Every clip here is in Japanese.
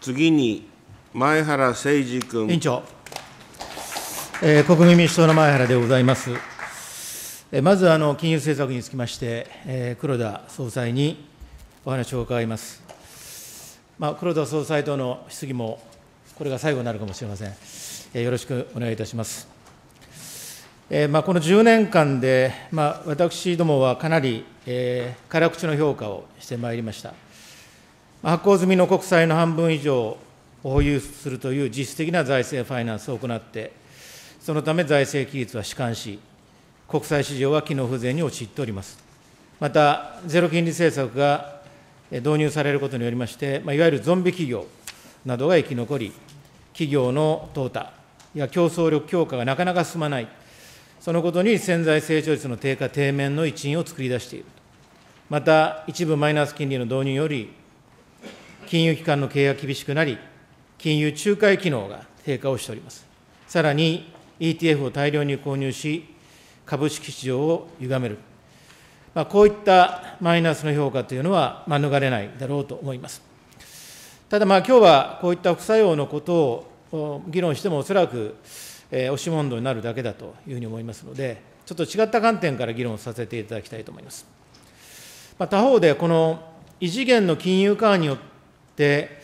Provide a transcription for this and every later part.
次に、前原誠司君。委員長、えー国民民主党の前原でございます。えーまず、あの金融政策につきまして、えー黒田総裁にお話を伺います。まあ、黒田総裁との質疑も、これが最後になるかもしれません。えーよろしくお願いいたします。えーまあ、この10年間で、まあ、私どもはかなり、えー辛口の評価をしてまいりました。発行済みの国債の半分以上を保有するという実質的な財政ファイナンスを行って、そのため財政規律は弛緩し、国際市場は機能不全に陥っております。また、ゼロ金利政策が導入されることによりまして、まあいわゆるゾンビ企業などが生き残り、企業の淘汰や競争力強化がなかなか進まない、そのことに潜在成長率の低下、低迷の一因を作り出している。また、一部マイナス金利の導入より、金融機関の経営が厳しくなり、金融仲介機能が低下をしております。さらに ETF を大量に購入し、株式市場を歪める。まあ、こういったマイナスの評価というのは免れないだろうと思います。ただ、まあ今日はこういった副作用のことを議論しても、おそらく、えー押し問答になるだけだというふうに思いますので、ちょっと違った観点から議論させていただきたいと思います。まあ、他方で、この異次元の金融緩和によって、で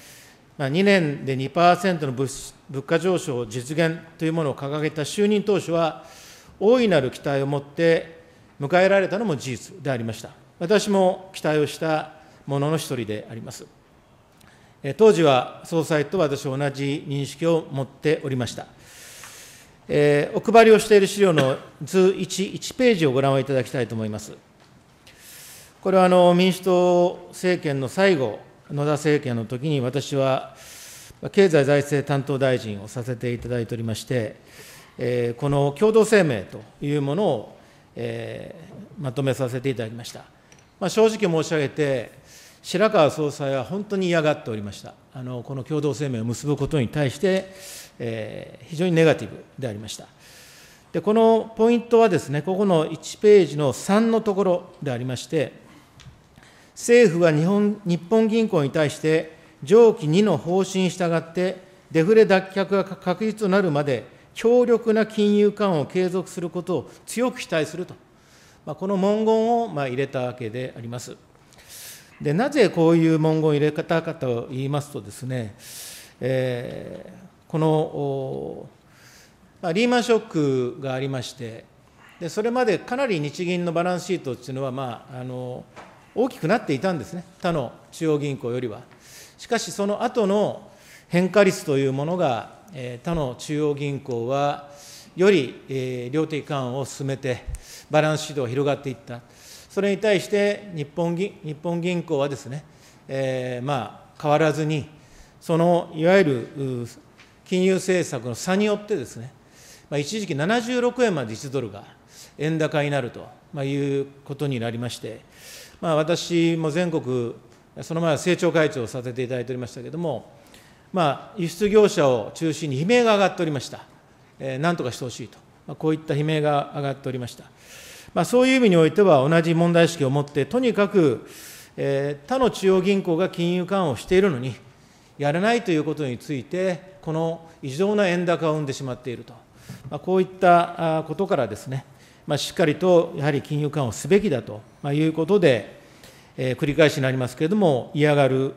まあ、2年で2%の物物価上昇実現というものを掲げた就任当初は、大いなる期待を持って迎えられたのも事実でありました。私も期待をしたものの一人であります。当時は総裁と私同じ認識を持っておりました。えーお配りをしている資料の図1、1ページをご覧いただきたいと思います。これはあの民主党政権の最後、野田政権の時に私は経済財政担当大臣をさせていただいておりまして、えーこの共同声明というものを、えーまとめさせていただきました。まあ、正直申し上げて、白川総裁は本当に嫌がっておりました。あのこの共同声明を結ぶことに対して、えー非常にネガティブでありました。で、このポイントはですね、ここの1ページの3のところでありまして、政府は日本日本銀行に対して、上記2の方針に従って、デフレ脱却が確実となるまで、強力な金融緩和を継続することを強く期待すると、まあ、この文言をまあ入れたわけであります。でなぜこういう文言を入れたかと言いますとですね、えーこのまあリーマンショックがありまして、でそれまでかなり日銀のバランスシートっていうのは、まあ、あの大きくなっていたんですね、他の中央銀行よりは。しかし、その後の変化率というものが、え他の中央銀行はより、え量的緩和を進めて、バランスシートが広がっていった。それに対して日本銀日本銀行はですね、えーまあ、変わらずに、そのいわゆる金融政策の差によってですね、まあ、一時期76円まで1ドルが円高になるということになりまして、まあ、私も全国、その前は政調会長をさせていただいておりましたけれども、まあ、輸出業者を中心に悲鳴が上がっておりました。えーなんとかしてほしいと、まあ、こういった悲鳴が上がっておりました。まあ、そういう意味においては、同じ問題意識を持って、とにかく、えー他の中央銀行が金融緩和をしているのに、やらないということについて、この異常な円高を生んでしまっていると、まあ、こういったことからですね、まあ、しっかりとやはり金融緩和すべきだということで、えー繰り返しになりますけれども、嫌がる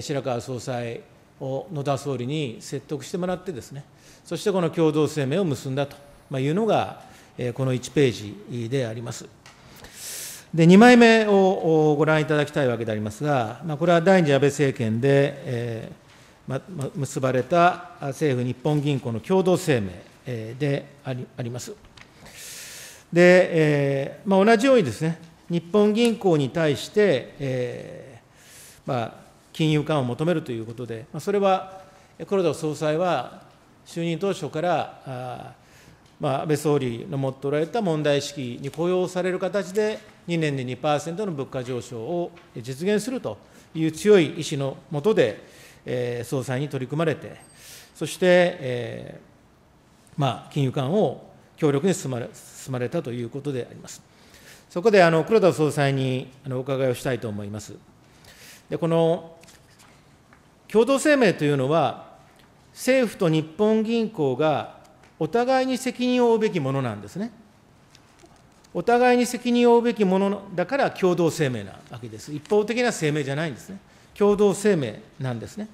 白川総裁を野田総理に説得してもらってですね、そしてこの共同声明を結んだというのが、えこの1ページであります。で、2枚目をご覧いただきたいわけでありますが、まあ、これは第二次安倍政権で、えーまま結ばれた政府日本銀行の共同声明えでありあります。で、えーまあ、同じようにですね、日本銀行に対して、えーまあ、金融緩和を求めるということで、まあ、それは黒田総裁は就任当初から、あまあ、安倍総理の持っておられた問題意識に雇用される形で、2年で2%の物価上昇を実現するという強い意志のもとで、えー総裁に取り組まれて、そして、えーまあ、金融緩和を強力に進まれ進まれたということであります。そこであの黒田総裁にあのお伺いをしたいと思います。でこの共同声明というのは、政府と日本銀行がお互いに責任を負うべきものなんですね。お互いに責任を負うべきものだから共同声明なわけです。一方的な声明じゃないんですね。共同声明なんですね。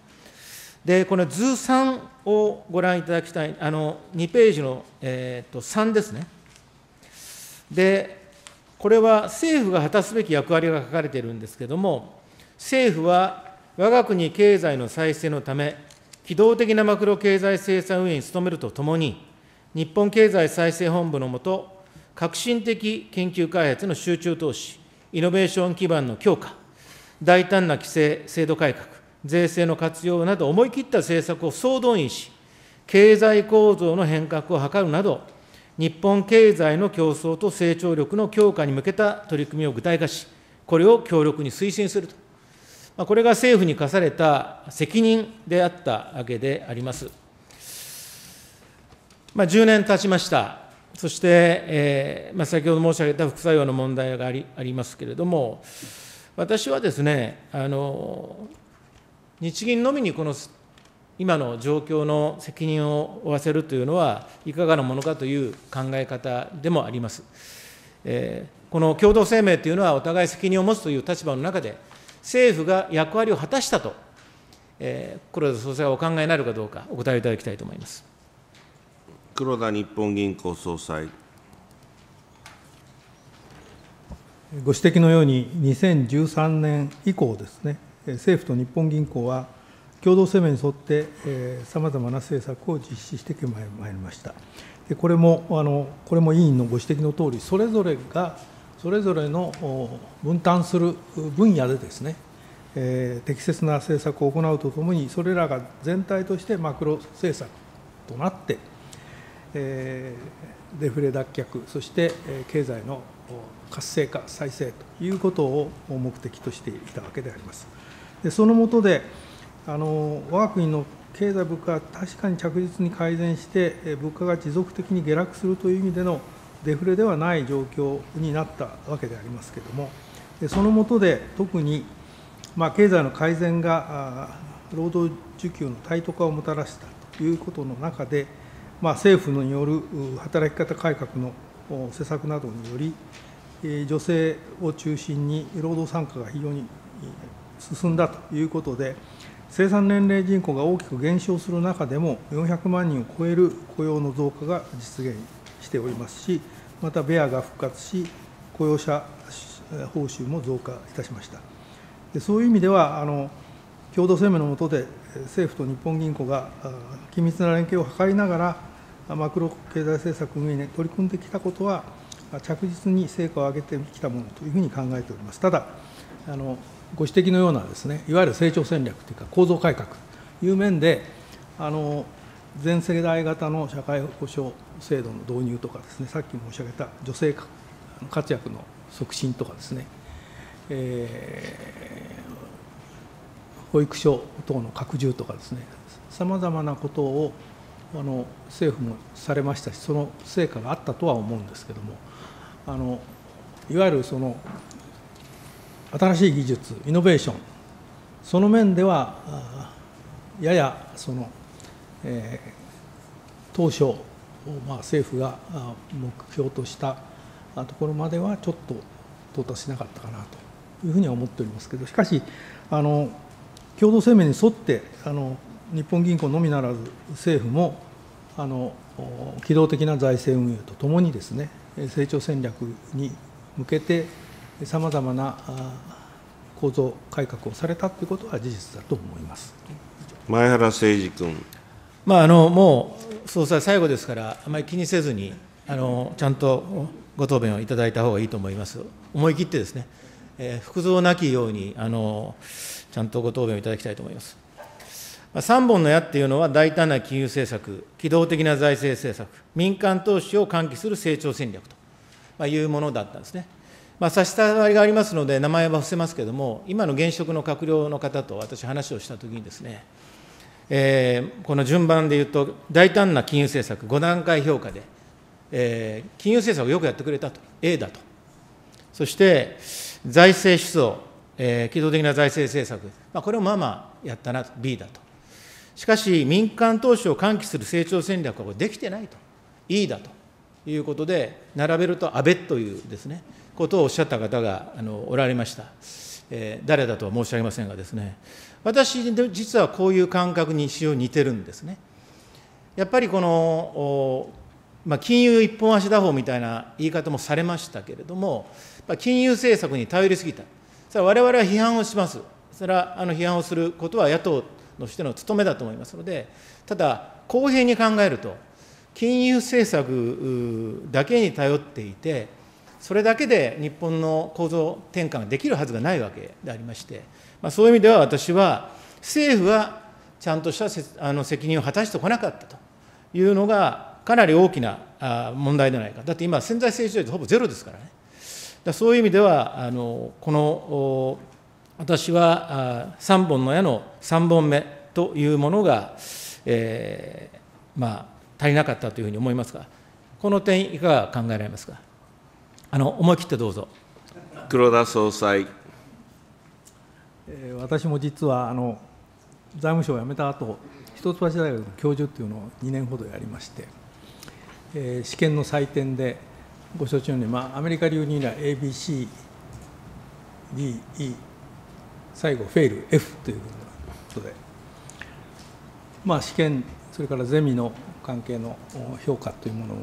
で、この図3をご覧いただきたい、あの2ページの、えー、と3ですね。で、これは政府が果たすべき役割が書かれているんですけれども、政府は我が国経済の再生のため、機動的なマクロ経済政策運営に努めるとともに、日本経済再生本部の下、革新的研究開発の集中投資、イノベーション基盤の強化、大胆な規制、制度改革、税制の活用など、思い切った政策を総動員し、経済構造の変革を図るなど、日本経済の競争と成長力の強化に向けた取り組みを具体化し、これを強力に推進すると、これが政府に課された責任であったわけであります。まあ、10年経ちました。そして、えーまあ、先ほど申し上げた副作用の問題がありありますけれども、私はですね、あの日銀のみにこの今の状況の責任を負わせるというのは、いかがなものかという考え方でもあります。えー、この共同声明というのは、お互い責任を持つという立場の中で、政府が役割を果たしたと、えー、黒田総裁はお考えになるかどうか、お答えいただきたいと思います。黒田日本銀行総裁。ご指摘のように、2013年以降ですね、政府と日本銀行は共同声明に沿ってさまざまな政策を実施してまいりました。でこれもあのこれも委員のご指摘のとおり、それぞれがそれぞれの分担する分野でですね、えー、適切な政策を行うとともに、それらが全体としてマクロ政策となって、えデフレ脱却、そして経済の活性化、再生ということを目的としていたわけであります。でその下であの、我が国の経済物価は確かに着実に改善して、物価が持続的に下落するという意味でのデフレではない状況になったわけでありますけれども、その下で特に、まあ、経済の改善が労働需給のタイト化をもたらしたということの中で、まあ、政府による働き方改革の施策などにより、女性を中心に労働参加が非常に進んだということで、生産年齢人口が大きく減少する中でも、400万人を超える雇用の増加が実現しておりますし、またベアが復活し、雇用者報酬も増加いたしました。でそういう意味ではあの、共同声明の下で、政府と日本銀行が緊密な連携を図りながら、マクロ経済政策運営に取り組んできたことは、着実に成果を上げてきたものというふうに考えております。ただあのご指摘のようなですね、いわゆる成長戦略というか、構造改革という面で、あの全世代型の社会保障制度の導入とかですね、さっき申し上げた女性活躍の促進とかですね、えー、保育所等の拡充とかですね、さまざまなことをあの政府もされましたし、その成果があったとは思うんですけれども、あのいわゆるその新しい技術、イノベーション、その面では、ややその、えー、当初、まあ、政府が目標としたところまではちょっと到達しなかったかなというふうには思っておりますけど、しかし、あの共同声明に沿ってあの、日本銀行のみならず、政府もあの機動的な財政運営とともにですね、成長戦略に向けて、さまざまな構造改革をされたということは事実だと思います前原誠司君。まあ、あのもう総裁、最後ですから、あまり気にせずに、あのちゃんとご答弁をいただいたほうがいいと思います。思い切ってですね、えー、複雑なきようにあの、ちゃんとご答弁をいただきたいと思います。3本の矢っていうのは、大胆な金融政策、機動的な財政政策、民間投資を喚起する成長戦略というものだったんですね。まあ、差し障りがありますので、名前は伏せますけれども、今の現職の閣僚の方と私、話をしたときにですね、えー、この順番でいうと、大胆な金融政策、5段階評価で、えー、金融政策をよくやってくれたと、A だと、そして財政出動、えー、機動的な財政政策、まあ、これもまあまあやったなと、B だと。しかし、民間投資を喚起する成長戦略はできてないと、E だということで、並べると安倍というですね、ことをおっしゃった方があのおられました。えー誰だとは申し上げませんがですね、私、実はこういう感覚に非常に似てるんですね。やっぱりこの、まあ、金融一本足打法みたいな言い方もされましたけれども、やっぱ金融政策に頼りすぎた、それは我々は批判をします、それはあの批判をすることは野党としての務めだと思いますので、ただ、公平に考えると、金融政策だけに頼っていて、それだけで日本の構造転換ができるはずがないわけでありまして、まあ、そういう意味では私は、政府はちゃんとしたせあの責任を果たしてこなかったというのが、かなり大きな問題ではないか、だって今、潜在成長率ほぼゼロですからね。だそういう意味では、あのこの私は3本の矢の3本目というものが、えーまあ、足りなかったというふうに思いますが、この点、いかが考えられますか？あの思い切ってどうぞ。黒田総裁、えー私も実はあの財務省を辞めた後一橋大学の教授っていうのを2年ほどやりまして、えー試験の採点でご承知のように、まあ、アメリカ流には ABC、D、E、最後、フェイル、F ということで、まあ、試験、それからゼミの関係のお評価というものも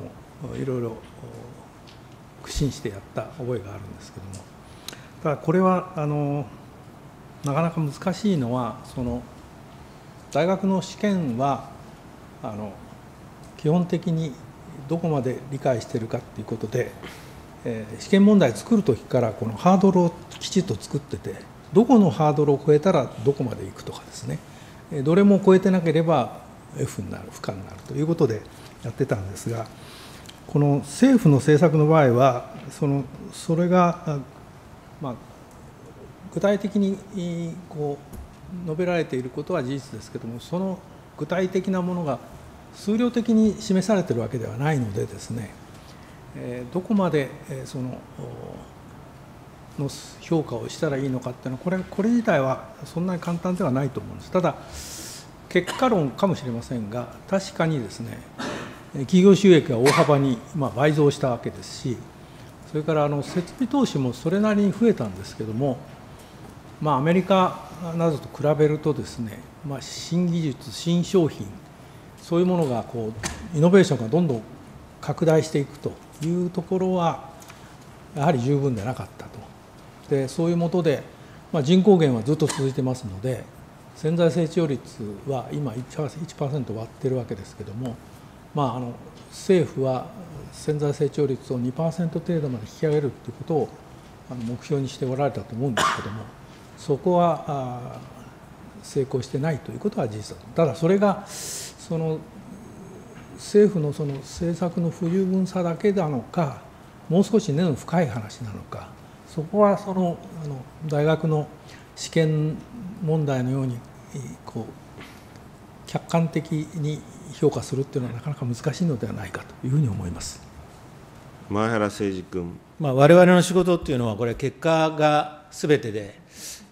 おいろいろお苦心してやった覚えがあるんですけども、ただこれはあのなかなか難しいのはその大学の試験はあの基本的にどこまで理解してるかということで、えー試験問題作る時からこのハードルをきちっと作っててどこのハードルを超えたらどこまで行くとかですね。どれも超えてなければ F になる不可になるということでやってたんですがこの政府の政策の場合はそのそれが、まあ、具体的にこう述べられていることは事実ですけれども、その具体的なものが数量的に示されているわけではないのでですね、どこまでそのの評価をしたらいいのかっていうのは、これこれ自体はそんなに簡単ではないと思うんです。ただ結果論かもしれませんが、確かにですね、企業収益が大幅にま倍増したわけですし、それからあの設備投資もそれなりに増えたんですけども、まあ、アメリカなどと比べるとですね、まあ、新技術、新商品、そういうものがこうイノベーションがどんどん拡大していくというところは、やはり十分でなかったと。でそういうもとで、まあ、人口減はずっと続いてますので、潜在成長率は今1%、割ってるわけですけれども、まあ、あの政府は潜在成長率を2%程度まで引き上げるということを目標にしておられたと思うんですけれども、そこは成功してないということは事実だと。ただそれがその政府のその政策の不十分さだけなのか、もう少し根の深い話なのか、そこはそのあの大学の試験問題のようにこう客観的に評価するっていうのはなかなか難しいのではないかというふうに思います。前原誠司君、まあ、我々の仕事っていうのは、これ、結果がすべてで、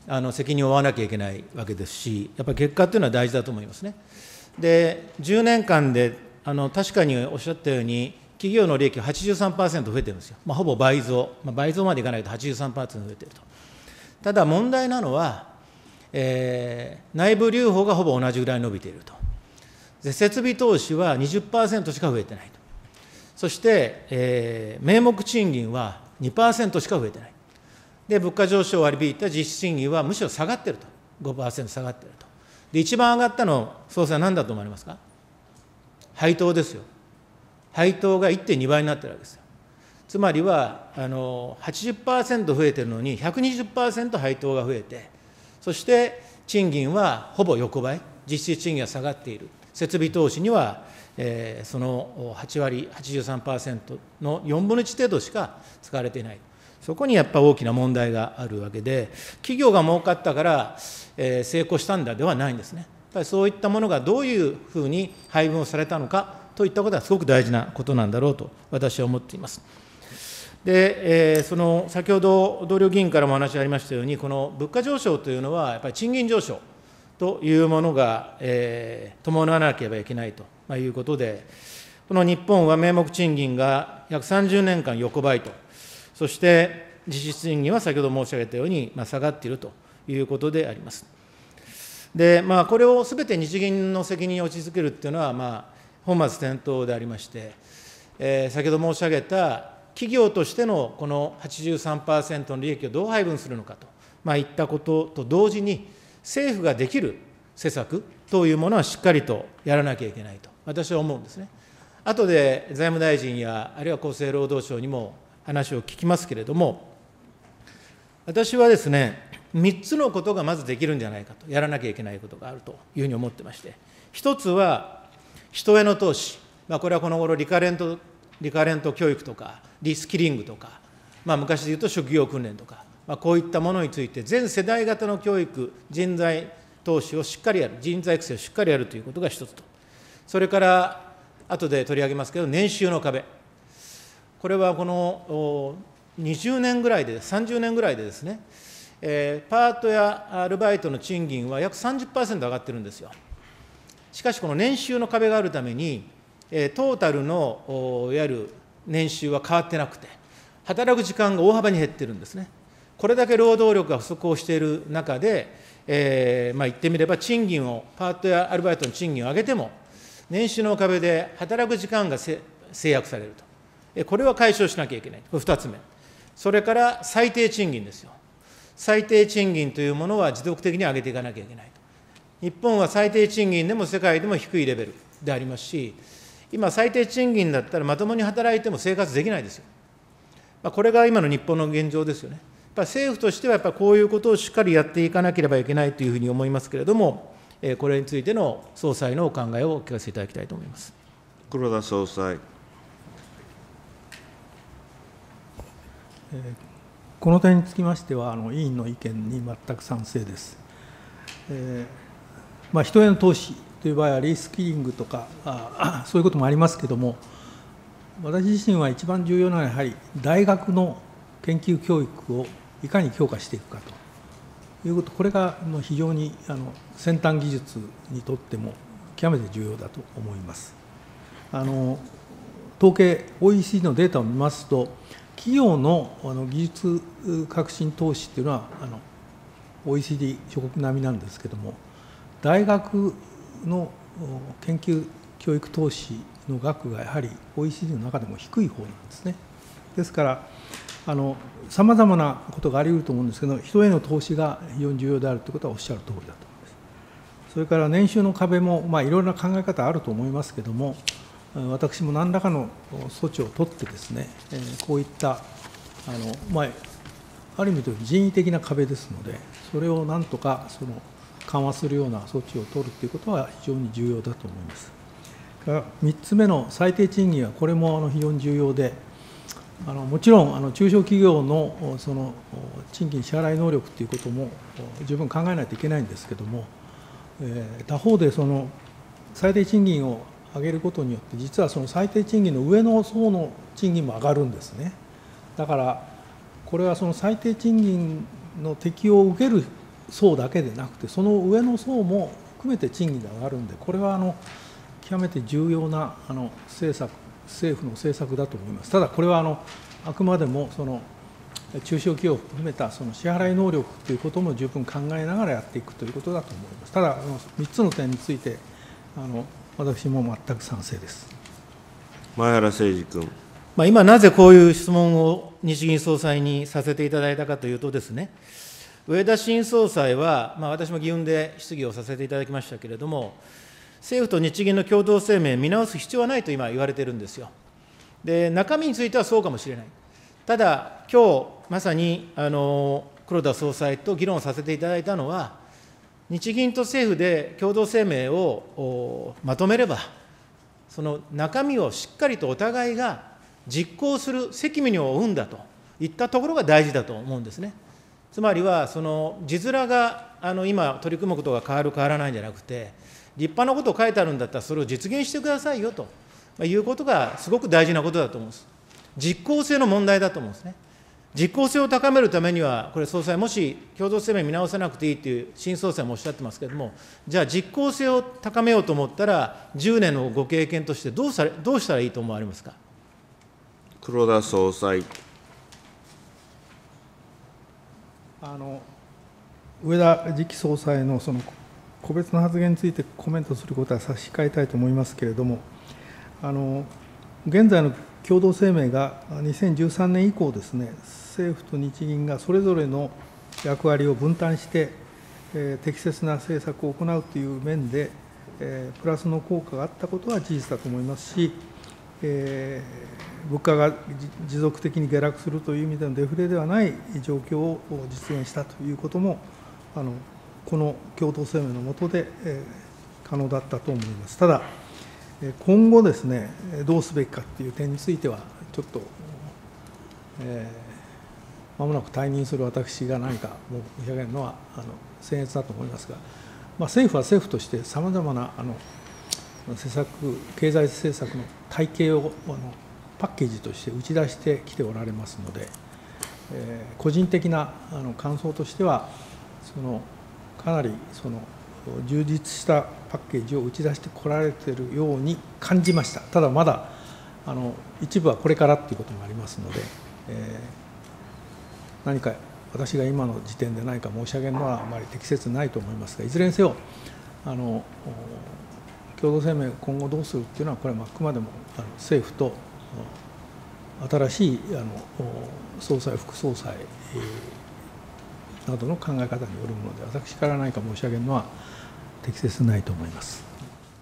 あの責任を負わなきゃいけないわけですし、やっぱり結果っていうのは大事だと思いますね。で、10年間で、あの確かにおっしゃったように、企業の利益が83%増えてるんですよ、まあ、ほぼ倍増、まあ、倍増までいかないけど83%増えてると。ただ問題なのは、えー内部留保がほぼ同じぐらい伸びていると。設備投資は20%しか増えてないと。そして、えー名目賃金は2%しか増えてない。で、物価上昇を割り引いた実質賃金はむしろ下がってると。5%下がってると。で、一番上がったの、総裁は何だと思われますか？配当ですよ。配当が1.2倍になってるわけですよ。つまりは、あの、80%増えてるのに、120%配当が増えて、そして賃金はほぼ横ばい、実質賃金が下がっている。設備投資には、えーその8割、83%の4分の1程度しか使われていない。そこにやっぱ大きな問題があるわけで、企業が儲かったから、えー成功したんだではないんですね。やっぱりそういったものがどういうふうに配分をされたのかといったことはすごく大事なことなんだろうと私は思っています。で、えーその先ほど同僚議員からもお話ありましたように、この物価上昇というのは、やっぱり賃金上昇というものが、えー、伴わなければいけないということで、この日本は名目賃金が約30年間横ばいと、そして実質賃金は先ほど申し上げたように、まあ、下がっているということであります。で、まあ、これをすべて日銀の責任に落ち着けるっていうのは、まあ、本末転倒でありまして、えー、先ほど申し上げた企業としてのこの83%の利益をどう配分するのかと、まあ、いったことと同時に、政府ができる施策というものはしっかりとやらなきゃいけないと、私は思うんですね。後で財務大臣や、あるいは厚生労働省にも話を聞きますけれども、私はですね、3つのことがまずできるんじゃないかと、やらなきゃいけないことがあるというふうに思ってまして、1つは人への投資、まあ、これはこの頃リカレント、リカレント教育とか、リスキリングとか、まあ、昔で言うと職業訓練とか、まあ、こういったものについて、全世代型の教育、人材投資をしっかりやる、人材育成をしっかりやるということが1つと、それから後で取り上げますけど、年収の壁、これはこの20年ぐらいで、30年ぐらいでですね、えー、パートやアルバイトの賃金は約30%上がってるんですよ。しかし、この年収の壁があるために、えー、トータルのいわゆる年収は変わってなくて、働く時間が大幅に減ってるんですね。これだけ労働力が不足をしている中で、えーまあ、言ってみれば賃金を、パートやアルバイトの賃金を上げても、年収の壁で働く時間が制約されると。これは解消しなきゃいけない。これ2つ目。それから最低賃金ですよ。最低賃金というものは持続的に上げていかなきゃいけないと。日本は最低賃金でも世界でも低いレベルでありますし、今、最低賃金だったらまともに働いても生活できないですよ。まあ、これが今の日本の現状ですよね。やっぱ政府としてはやっぱこういうことをしっかりやっていかなければいけないというふうに思いますけれども、これについての総裁のお考えをお聞かせいただきたいと思います黒田総裁。この点につきましては、あの委員の意見に全く賛成です。えーまあ、人への投資という場合は、リスキリングとかあ、そういうこともありますけれども、私自身は一番重要なのは、やはり大学の研究教育をいかに強化していくかということ、これが非常にあの先端技術にとっても極めて重要だと思います。あの統計、OECD のデータを見ますと、企業のあの技術革新投資っていうのはあの OECD 諸国並みなんですけども大学の研究教育投資の額がやはり OECD の中でも低い方なんですねですからさまざまなことがあり得ると思うんですけど人への投資が非常に重要であるということはおっしゃる通りだと思いますそれから年収の壁もまあいろいろな考え方あると思いますけども私も何らかの措置を取ってですね、こういったあの、まあ、ある意味で人為的な壁ですので、それをなんとかその緩和するような措置を取るということは非常に重要だと思います。3つ目の最低賃金は、これも非常に重要で、あのもちろんあの中小企業のその賃金支払い能力ということも十分考えないといけないんですけども、えー、他方でその最低賃金を上げることによって実はその最低賃金の上の層の賃金も上がるんですね。だからこれはその最低賃金の適用を受ける層だけでなくてその上の層も含めて賃金が上がるんでこれはあの極めて重要なあの政策政府の政策だと思います。ただこれはあのあくまでもその中小企業を含めたその支払い能力ということも十分考えながらやっていくということだと思います。ただあの3つの点についてあの私も全く賛成です。前原誠司君。まあ、今、なぜこういう質問を日銀総裁にさせていただいたかというとですね、上田新総裁は、まあ、私も議運で質疑をさせていただきましたけれども、政府と日銀の共同声明、見直す必要はないと今、言われてるんですよ。で、中身についてはそうかもしれない。ただ、今日まさにあの黒田総裁と議論させていただいたのは、日銀と政府で共同声明をまとめれば、その中身をしっかりとお互いが実行する責務を負うんだといったところが大事だと思うんですね。つまりは、その字面があの今、取り組むことが変わる、変わらないんじゃなくて、立派なことを書いてあるんだったら、それを実現してくださいよということがすごく大事なことだと思うんです。実効性の問題だと思うんですね。実効性を高めるためには、これ、総裁、もし共同声明見直さなくていいっていう新総裁もおっしゃってますけれども、じゃあ、実効性を高めようと思ったら、10年のご経験としてどうされどうしたらいいと思われますか？黒田総裁。あの上田次期総裁のその個別の発言についてコメントすることは差し控えたいと思いますけれども、あの現在の共同声明が2013年以降ですね、政府と日銀がそれぞれの役割を分担して、えー、適切な政策を行うという面で、えー、プラスの効果があったことは事実だと思いますし、えー、物価が持続的に下落するという意味でのデフレではない状況を実現したということも、あのこの共同声明の下で、えー、可能だったと思います。ただ今後ですね、どうすべきかっていう点については、ちょっと、えー、まもなく退任する私が何か申し上げるのはあの僭越だと思いますが、まあ、政府は政府としてさまざまなあの施策、経済政策の体系をあのパッケージとして打ち出してきておられますので、えー、個人的なあの感想としては、そのかなりその充実したパッケージを打ち出してこられているように感じました。ただまだあの一部はこれからっていうこともありますので、えー、何か私が今の時点で何か申し上げるのはあまり適切ないと思いますがいずれにせよあの共同声明今後どうするっていうのはこれはあくまでもあの政府と新しいあの総裁副総裁などの考え方によるもので私から何か申し上げるのは適切ないと思います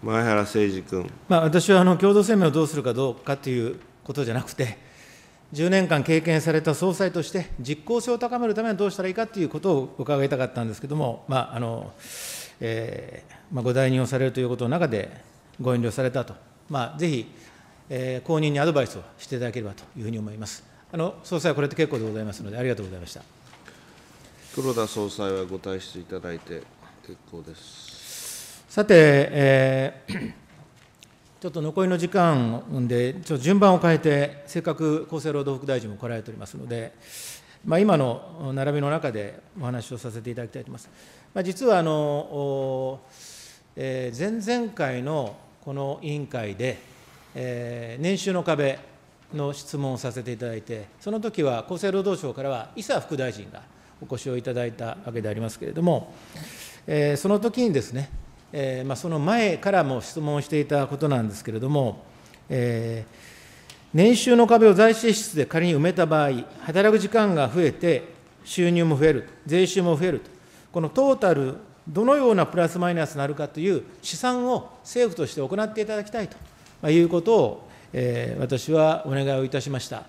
前原誠司君。まあ、私はあの共同声明をどうするかどうかということじゃなくて、10年間経験された総裁として、実効性を高めるためにはどうしたらいいかということを伺いたかったんですけれども、まああのえーまあ、ご代任をされるということの中で、ご遠慮されたと、まあ、ぜひ、えー、後任にアドバイスをしていただければというふうに思います。あの総裁はこれで結構でございますので、ありがとうございました。黒田総裁はご退出いただいて結構です。さて、えー、ちょっと残りの時間で、ちょっと順番を変えて、せっかく厚生労働副大臣も来られておりますので、まあ、今の並びの中でお話をさせていただきたいと思います。まあ、実はあの、えー、前々回のこの委員会で、えー、年収の壁の質問をさせていただいて、その時は厚生労働省からは、伊佐副大臣がお越しをいただいたわけでありますけれども、えー、その時にですね、えーまあ、その前からも質問をしていたことなんですけれども、えー、年収の壁を財政支出で仮に埋めた場合、働く時間が増えて、収入も増える、税収も増えると、このトータル、どのようなプラスマイナスになるかという試算を政府として行っていただきたいということを、えー、私はお願いをいたしました。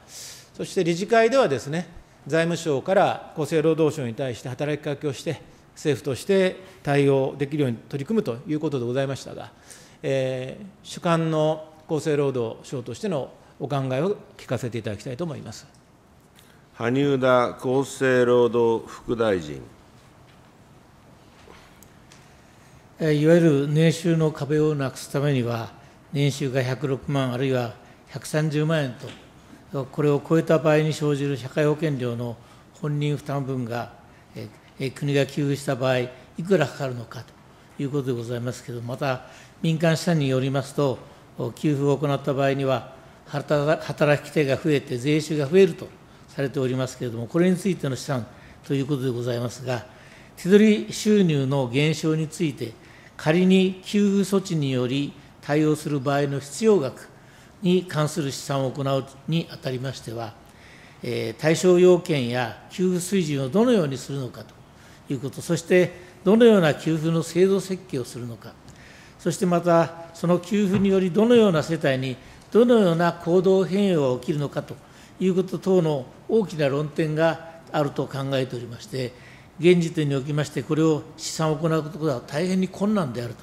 そして理事会ではですね、財務省から厚生労働省に対して働きかけをして、政府として対応できるように取り組むということでございましたが、えー、主幹の厚生労働省としてのお考えを聞かせていただきたいと思います萩生田厚生労働副大臣。いわゆる年収の壁をなくすためには、年収が106万、あるいは130万円と、これを超えた場合に生じる社会保険料の本人負担分が国が給付した場合、いくらかかるのかということでございますけれども、また民間資産によりますと、給付を行った場合には、働き手が増えて税収が増えるとされておりますけれども、これについての試算ということでございますが、手取り収入の減少について、仮に給付措置により対応する場合の必要額に関する試算を行うにあたりましてはえ、対象要件や給付水準をどのようにするのかということ、そしてどのような給付の制度設計をするのか、そしてまた、その給付によりどのような世帯にどのような行動変容が起きるのかということ等の大きな論点があると考えておりまして、現時点におきまして、これを試算を行うことは大変に困難である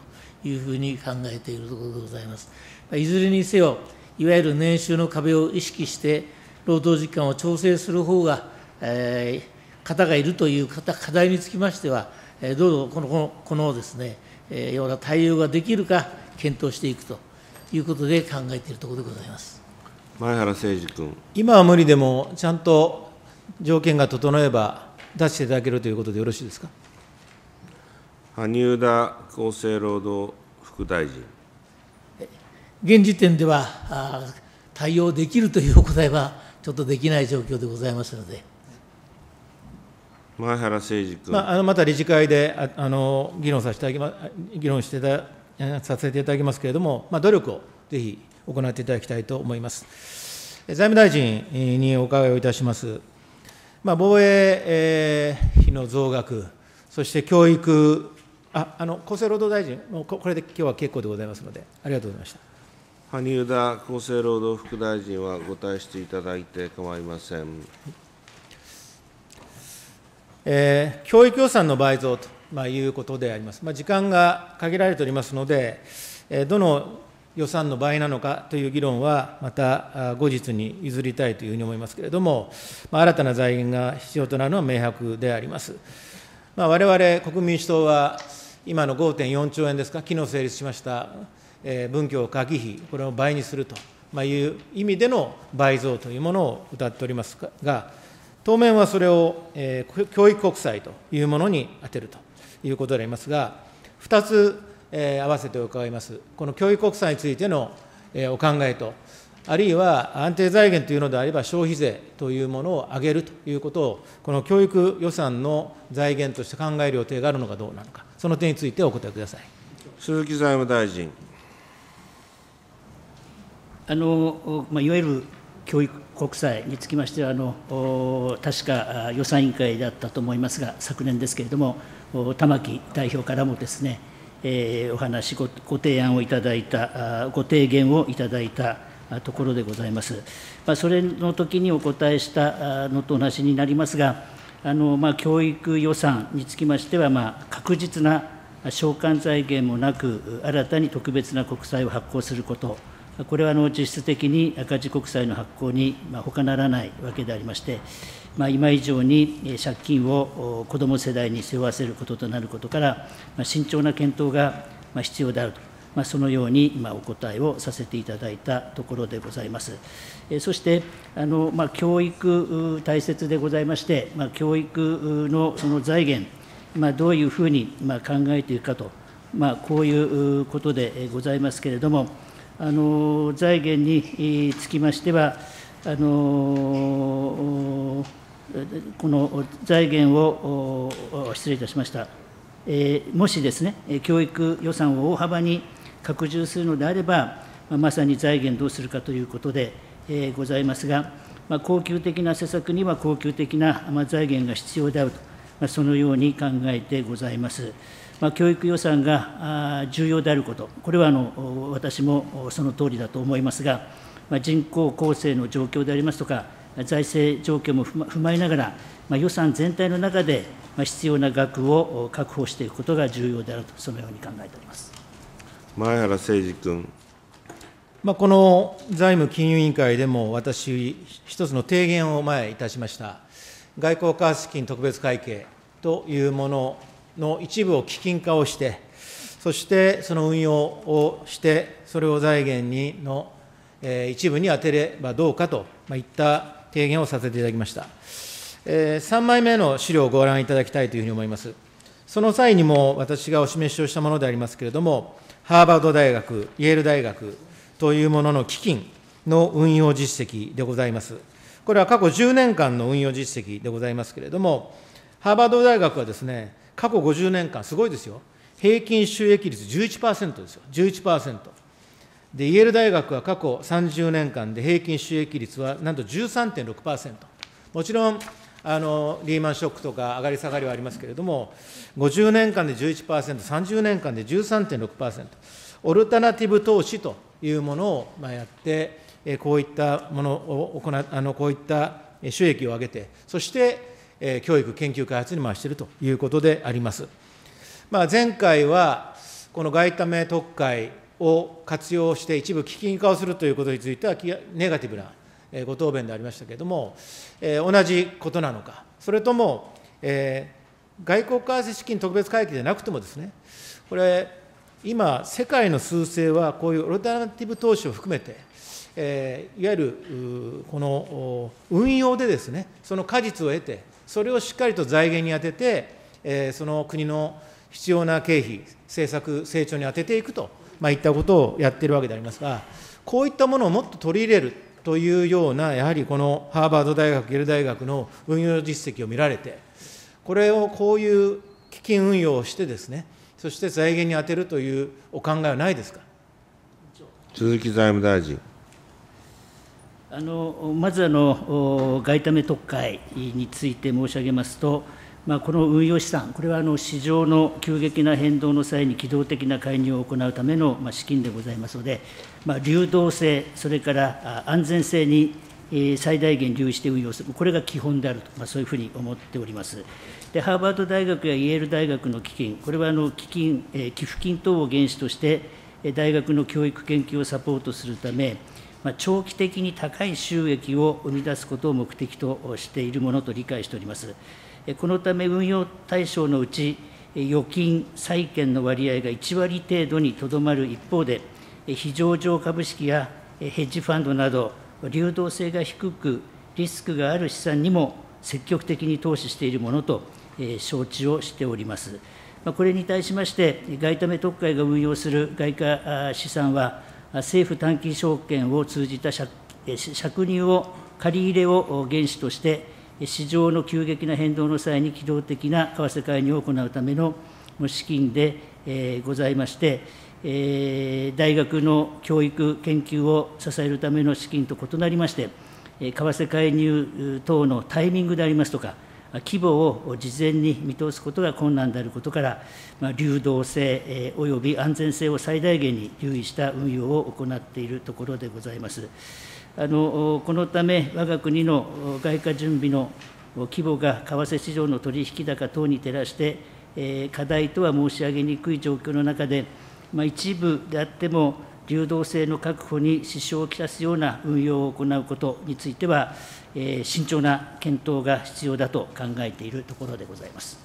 というふうに考えているところでございます。いずれにせよ、いわゆる年収の壁を意識して、労働時間を調整する方が、えー、方がいるという課題につきましては、どうぞこのこのですね、ような対応ができるか検討していくということで考えているところでございます前原誠司君。今は無理でも、ちゃんと条件が整えば出していただけるということでよろしいですか？萩生田厚生労働副大臣。現時点では対応できるというお答えはちょっとできない状況でございますので。前原誠司君。まあ、あのまた理事会でああの議論させていただき、ま、議論してたさせていただきますけれども、まあ、努力をぜひ行っていただきたいと思います。財務大臣にお伺いをいたします。まあ、防衛、えー、費の増額、そして教育、ああの厚生労働大臣、もうこれで今日は結構でございますので、ありがとうございました。萩生田厚生労働副大臣はご退出いただいて構いません。えー、教育予算の倍増と、まあ、いうことであります。まあ、時間が限られておりますので、えー、どの予算の倍なのかという議論は、また後日に譲りたいというふうに思いますけれども、まあ、新たな財源が必要となるのは明白であります。まあ、我々国民民主党は、今の5.4兆円ですか、昨日成立しました、えー、文教科技費、これを倍にすると、まあ、いう意味での倍増というものを謳っておりますが、当面はそれを、えー、教育国債というものに充てるということでありますが、2つ、えー、合わせて伺います。この教育国債についての、えー、お考えと、あるいは安定財源というのであれば消費税というものを上げるということを、この教育予算の財源として考える予定があるのかどうなのか、その点についてお答えください。鈴木財務大臣。あのまあ、いわゆる教育国債につきましてはあの、確か予算委員会だったと思いますが、昨年ですけれども、玉木代表からもですね、えー、お話ご、ご提案をいただいた、ご提言をいただいたところでございます。まあ、それの時にお答えしたのと同じになりますが、あのまあ、教育予算につきましては、まあ、確実な償還財源もなく、新たに特別な国債を発行すること、これはあの実質的に赤字国債の発行に他ならないわけでありまして、ま、今以上に借金を子ども世代に背負わせることとなることから、ま、慎重な検討が必要であると、まあ、そのように今お答えをさせていただいたところでございます。そしてあの、まあ、教育大切でございまして、まあ、教育のその財源、まあ、どういうふうにま考えていくかと、まあ、こういうことでございますけれども、財源につきましては、あのこの財源を、失礼いたしました、え、もしですね、教育予算を大幅に拡充するのであれば、まさに財源どうするかということで、え、ございますが、ま、恒久的な施策には恒久的な、ま、財源が必要であると、ま、そのように考えてございます。まあ、教育予算が重要であること、これはあの私もそのとおりだと思いますが、まあ、人口構成の状況でありますとか、財政状況も踏まえながら、まあ、予算全体の中で必要な額を確保していくことが重要であると、そのように考えております。前原誠司君。まあ、この財務金融委員会でも私、一つの提言を前いたしました、外交為替金特別会計というものの一部を基金化をして、そしてその運用をして、それを財源にの、え、一部に充てればどうかといった提言をさせていただきました。え、3枚目の資料をご覧いただきたいというふうに思います。その際にも私がお示しをしたものでありますけれども、ハーバード大学、イェール大学というものの基金の運用実績でございます。これは過去10年間の運用実績でございますけれども、ハーバード大学はですね、過去50年間、すごいですよ。平均収益率11%ですよ。11%。で、イェール大学は過去30年間で平均収益率はなんと13.6%。もちろん、あのリーマンショックとか上がり下がりはありますけれども、50年間で11%、30年間で13.6%、オルタナティブ投資というものをまあやって、こういったものを行あのこういった収益を上げて、そしてえ教育研究開発に回しているということであります。まあ、前回はこの外為特会を活用して一部基金化をするということについてはネガティブなご答弁でありましたけれども、え、同じことなのか、それとも、え、外国為替資金特別会計でなくてもですね、これ、今、世界の数勢はこういうオルタナティブ投資を含めて、えーいわゆるこの運用でですね、その果実を得て、それをしっかりと財源に充てて、えその国の必要な経費、政策、成長に充てていくと、まあ、いったことをやっているわけでありますが、こういったものをもっと取り入れるというような、やはりこのハーバード大学、ゲル大学の運用実績を見られて、これをこういう基金運用をしてですね、そして財源に充てるというお考えはないですか？鈴木財務大臣。あのまずあの、外為特会について申し上げますと、まあ、この運用資産、これはあの市場の急激な変動の際に機動的な介入を行うためのま資金でございますので、まあ、流動性、それから安全性に最大限留意して運用する、これが基本であると、まあ、そういうふうに思っております。で、ハーバード大学やイェール大学の基金、これはあの基金、寄付金等を原資として、大学の教育研究をサポートするため、まあ、長期的に高い収益を生み出すことを目的としているものと理解しております。このため、運用対象のうち、預金、債券の割合が1割程度にとどまる一方で、非上場株式やヘッジファンドなど、流動性が低く、リスクがある資産にも積極的に投資しているものと承知をしております。これに対しまして、外為特会が運用する外貨資産は、政府短期証券を通じた借借入を、借り入れを原資として、市場の急激な変動の際に機動的な為替介入を行うための資金でえございまして、え大学の教育、研究を支えるための資金と異なりまして、為替介入等のタイミングでありますとか、規模を事前に見通すことが困難であることから、まあ、流動性および安全性を最大限に留意した運用を行っているところでございます。あのこのため、我が国の外貨準備の規模が為替市場の取引高等に照らして、課題とは申し上げにくい状況の中で、まあ、一部であっても、流動性の確保に支障をきたすような運用を行うことについては、えー慎重な検討が必要だと考えているところでございます。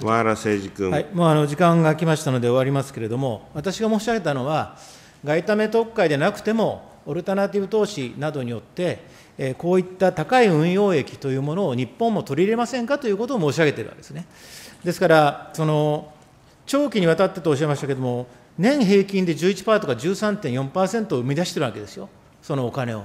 小原誠二君。はい、もうあの時間が来ましたので終わりますけれども、私が申し上げたのは、外為特会でなくても、オルタナティブ投資などによって、えーこういった高い運用益というものを日本も取り入れませんかということを申し上げているわけですね。ですから、その長期にわたってとおっしゃいましたけれども、年平均で11%とか13.4%を生み出しているわけですよ、そのお金を。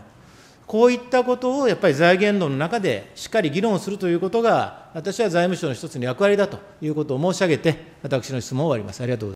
こういったことをやっぱり財源論の中でしっかり議論するということが、私は財務省の一つの役割だということを申し上げて、私の質問を終わります。ありがとうございます